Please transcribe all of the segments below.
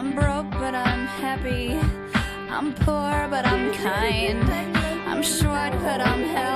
I'm broke, but I'm happy. I'm poor, but I'm kind. I'm short, but I'm happy.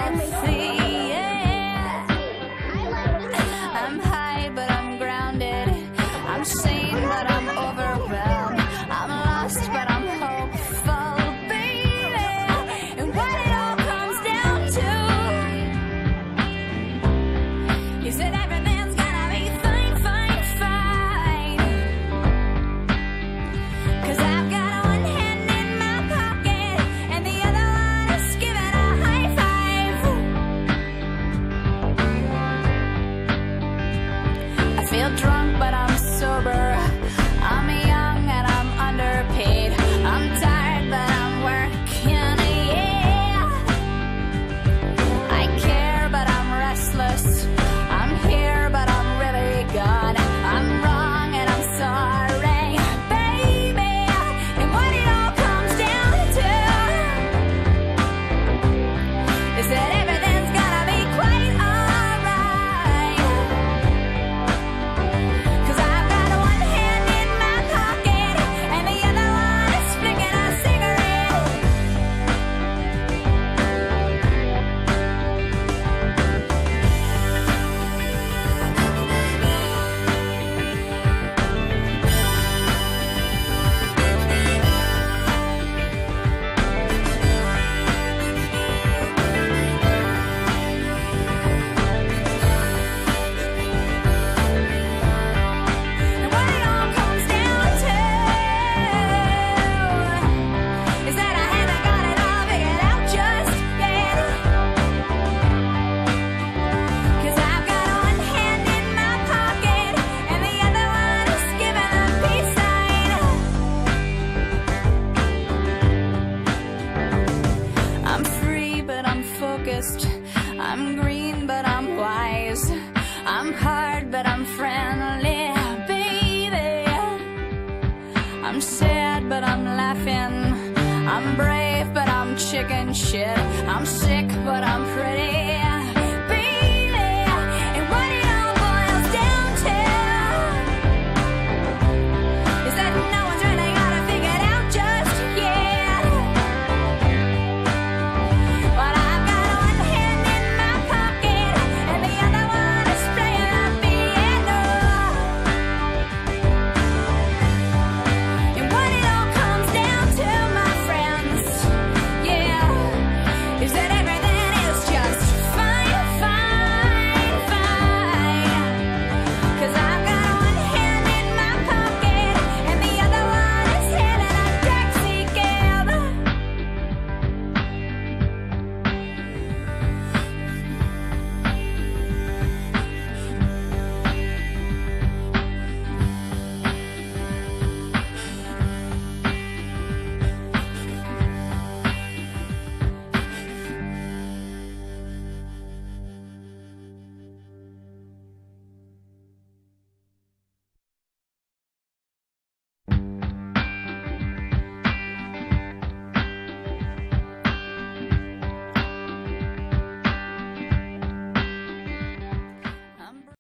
I'm green, but I'm wise. I'm hard, but I'm friendly, baby. I'm sad, but I'm laughing. I'm brave, but I'm chicken shit. I'm sick, but I'm